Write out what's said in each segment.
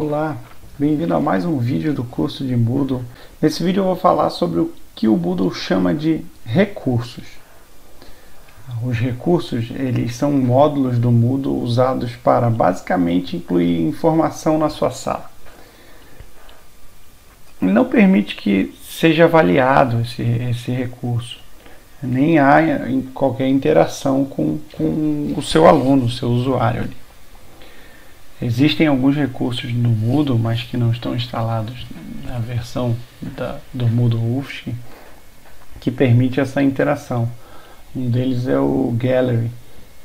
Olá, bem-vindo a mais um vídeo do curso de Moodle. Nesse vídeo eu vou falar sobre o que o Moodle chama de recursos. Os recursos eles são módulos do Moodle usados para basicamente incluir informação na sua sala. Não permite que seja avaliado esse, esse recurso, nem há qualquer interação com, com o seu aluno, o seu usuário ali. Existem alguns recursos no Moodle, mas que não estão instalados na versão da, do Moodle UFSC, que permite essa interação. Um deles é o Gallery,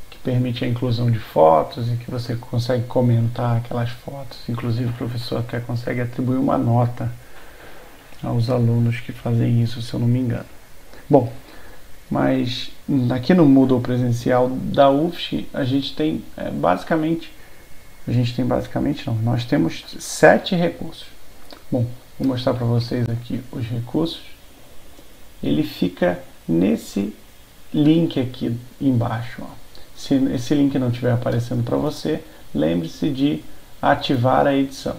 que permite a inclusão de fotos e que você consegue comentar aquelas fotos. Inclusive o professor até consegue atribuir uma nota aos alunos que fazem isso, se eu não me engano. Bom, mas aqui no Moodle presencial da UFSC a gente tem é, basicamente a gente tem basicamente não, nós temos sete recursos. Bom, vou mostrar para vocês aqui os recursos. Ele fica nesse link aqui embaixo. Ó. Se esse link não estiver aparecendo para você, lembre-se de ativar a edição.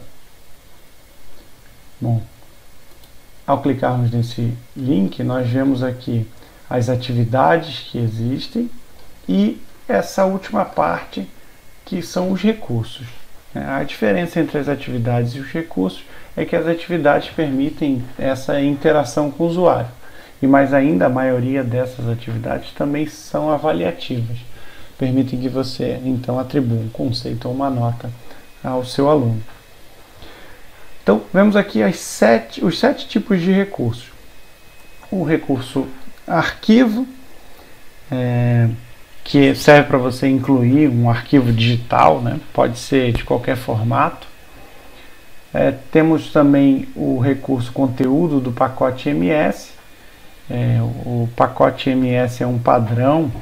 Bom, ao clicarmos nesse link, nós vemos aqui as atividades que existem e essa última parte que são os recursos. Né? A diferença entre as atividades e os recursos é que as atividades permitem essa interação com o usuário. E mais ainda, a maioria dessas atividades também são avaliativas. Permitem que você então atribua um conceito ou uma nota ao seu aluno. Então, vemos aqui sete, os sete tipos de recursos. O recurso arquivo, é, que serve para você incluir um arquivo digital, né? pode ser de qualquer formato. É, temos também o recurso conteúdo do pacote MS. É, o pacote MS é um padrão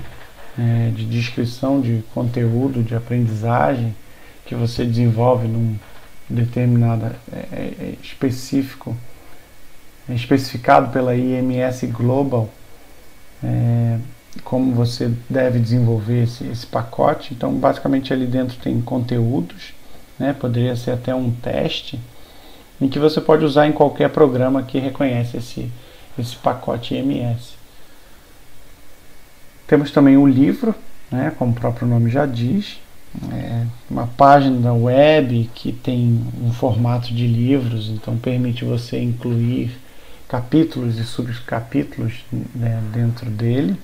é, de descrição de conteúdo, de aprendizagem que você desenvolve num determinado é, é, é específico, especificado pela IMS Global como você deve desenvolver esse, esse pacote. Então, basicamente, ali dentro tem conteúdos, né? poderia ser até um teste, em que você pode usar em qualquer programa que reconhece esse, esse pacote IMS. Temos também o livro, né? como o próprio nome já diz, é uma página web que tem um formato de livros, então permite você incluir capítulos e subcapítulos né, dentro dele.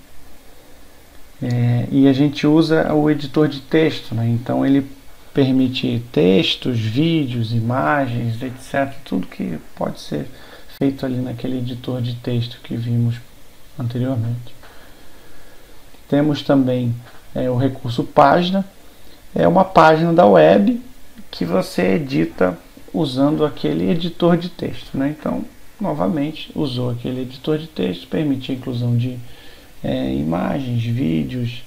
É, e a gente usa o editor de texto, né? então ele permite textos, vídeos, imagens, etc. Tudo que pode ser feito ali naquele editor de texto que vimos anteriormente. Temos também é, o recurso página, é uma página da web que você edita usando aquele editor de texto. Né? Então, novamente, usou aquele editor de texto, permite a inclusão de é, imagens, vídeos,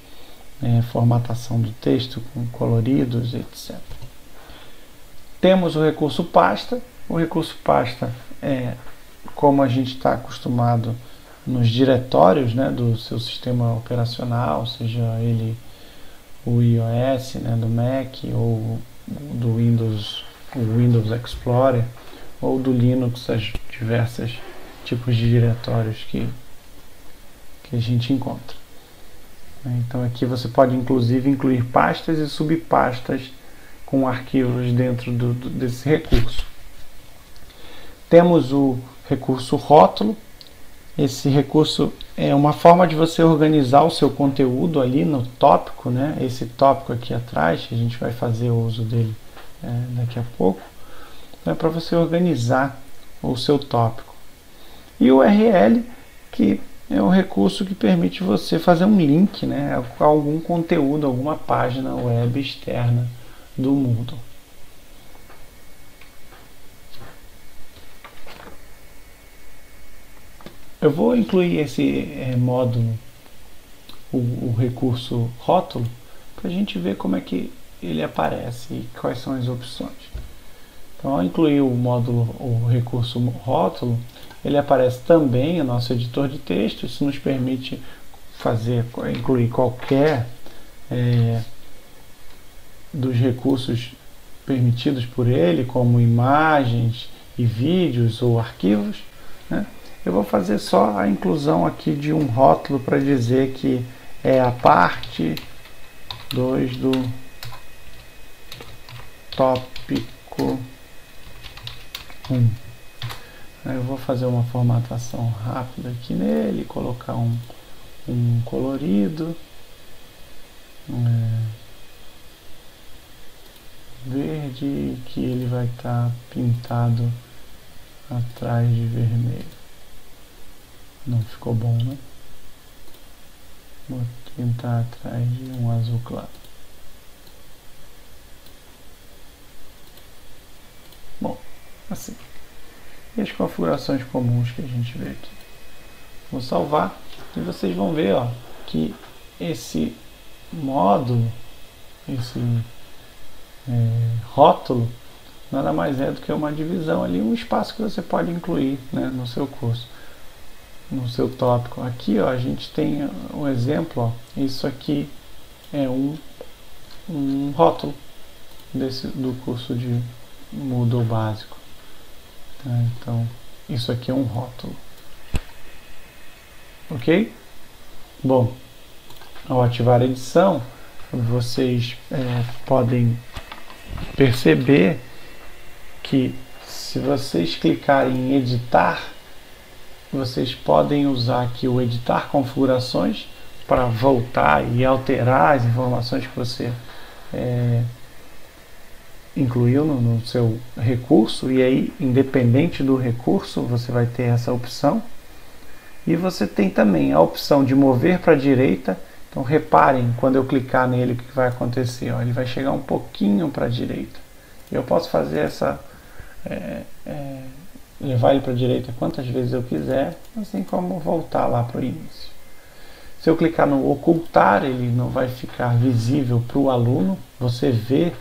é, formatação do texto com coloridos, etc. Temos o recurso pasta. O recurso pasta é como a gente está acostumado nos diretórios né, do seu sistema operacional, seja ele o iOS né, do Mac ou do Windows, o Windows Explorer ou do Linux, as diversas tipos de diretórios que que a gente encontra. Né? Então aqui você pode inclusive incluir pastas e subpastas com arquivos dentro do, do, desse recurso. Temos o recurso rótulo. Esse recurso é uma forma de você organizar o seu conteúdo ali no tópico, né? Esse tópico aqui atrás, a gente vai fazer o uso dele é, daqui a pouco, é para você organizar o seu tópico. E o URL, que é um recurso que permite você fazer um link né, a algum conteúdo, alguma página web externa do Moodle. Eu vou incluir esse é, módulo, o, o recurso rótulo, para a gente ver como é que ele aparece e quais são as opções. Então, ao incluir o módulo, o recurso rótulo, ele aparece também no nosso editor de texto, isso nos permite fazer, incluir qualquer é, dos recursos permitidos por ele, como imagens e vídeos ou arquivos, né? eu vou fazer só a inclusão aqui de um rótulo para dizer que é a parte 2 do tópico 1. Um. Eu vou fazer uma formatação rápida aqui nele, colocar um, um colorido. É, verde que ele vai estar tá pintado atrás de vermelho. Não ficou bom, né? Vou pintar atrás de um azul claro. Bom, assim. E as configurações comuns que a gente vê aqui. Vou salvar e vocês vão ver ó, que esse módulo, esse é, rótulo, nada mais é do que uma divisão ali, um espaço que você pode incluir né, no seu curso, no seu tópico. Aqui ó, a gente tem um exemplo, ó, isso aqui é um, um rótulo desse, do curso de Moodle básico. Tá? Então, isso aqui é um rótulo. Ok? Bom, ao ativar a edição, vocês é, podem perceber que se vocês clicarem em editar, vocês podem usar aqui o editar configurações para voltar e alterar as informações que você é, incluiu no, no, seu recurso e aí independente do recurso você vai ter essa opção e você tem também a opção de mover para a direita então reparem quando eu clicar nele o que vai acontecer. Ó, ele vai chegar um pouquinho para a direita. Eu posso fazer essa. É, é, levar ele para a direita quantas vezes eu quiser, assim como voltar lá para o início. Se eu clicar no ocultar, ele não vai ficar visível para o aluno. Você vê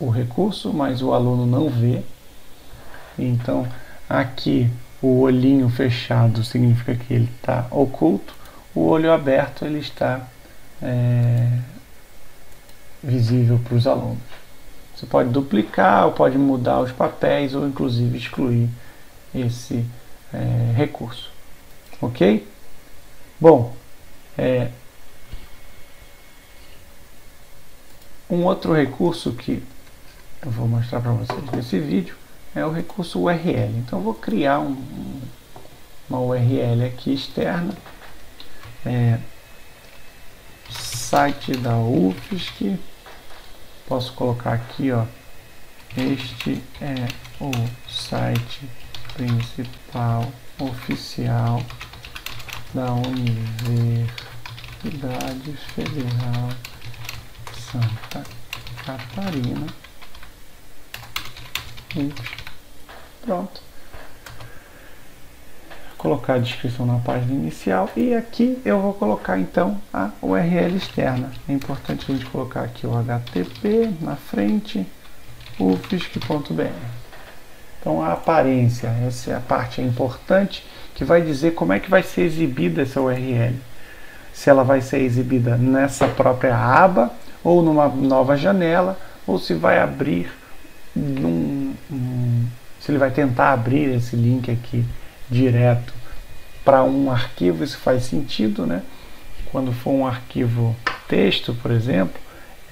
o recurso, mas o aluno não vê. Então aqui o olhinho fechado significa que ele está oculto o olho aberto ele está é, visível para os alunos. Você pode duplicar, ou pode mudar os papéis, ou inclusive excluir esse é, recurso. Ok? Bom, é, um outro recurso que eu vou mostrar para vocês nesse vídeo é o recurso URL. Então vou criar um, uma URL aqui externa é, site da UFSC. Posso colocar aqui, ó. Este é o site principal oficial da Universidade Federal Santa Catarina. Pronto colocar a descrição na página inicial e aqui eu vou colocar então a URL externa. É importante a gente colocar aqui o HTTP na frente, ufsc.br. Então a aparência, essa é a parte importante que vai dizer como é que vai ser exibida essa URL. Se ela vai ser exibida nessa própria aba ou numa nova janela ou se vai abrir num, um, se ele vai tentar abrir esse link aqui direto para um arquivo, isso faz sentido, né? Quando for um arquivo texto, por exemplo,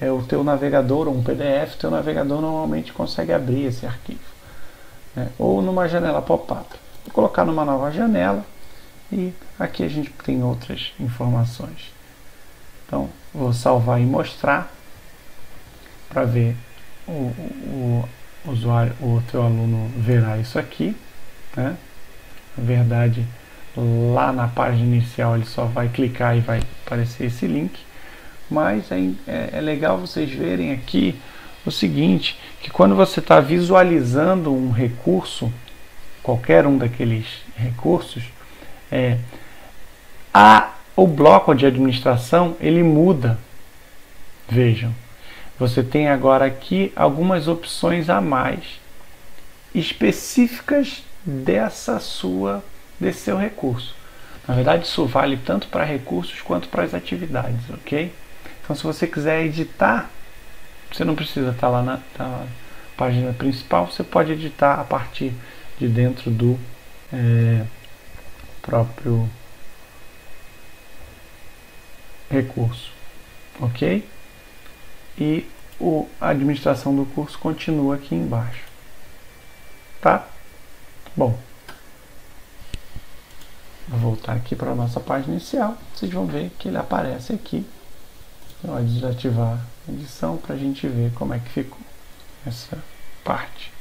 é o teu navegador, um PDF, o teu navegador normalmente consegue abrir esse arquivo. Né? Ou numa janela pop-up. Vou colocar numa nova janela e aqui a gente tem outras informações. Então, vou salvar e mostrar para ver o, o usuário, o teu aluno verá isso aqui, né? Na verdade, lá na página inicial ele só vai clicar e vai aparecer esse link. Mas é, é, é legal vocês verem aqui o seguinte, que quando você está visualizando um recurso, qualquer um daqueles recursos, é, a, o bloco de administração ele muda. Vejam, você tem agora aqui algumas opções a mais específicas dessa sua desse seu recurso. Na verdade, isso vale tanto para recursos quanto para as atividades, ok? Então, se você quiser editar você não precisa estar lá na, na página principal, você pode editar a partir de dentro do é, próprio recurso, ok? E o, a administração do curso continua aqui embaixo, tá? Bom, vou voltar aqui para a nossa página inicial, vocês vão ver que ele aparece aqui. Vou desativar a edição para a gente ver como é que ficou essa parte.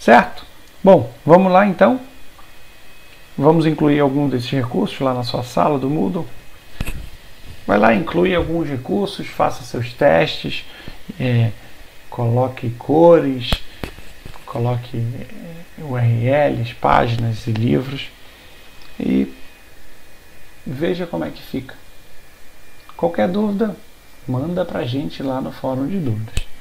Certo? Bom, vamos lá então. Vamos incluir algum desses recursos lá na sua sala do Moodle. Vai lá, inclui alguns recursos, faça seus testes, é, coloque cores, coloque é, URLs, páginas e livros e veja como é que fica. Qualquer dúvida, manda para a gente lá no fórum de dúvidas.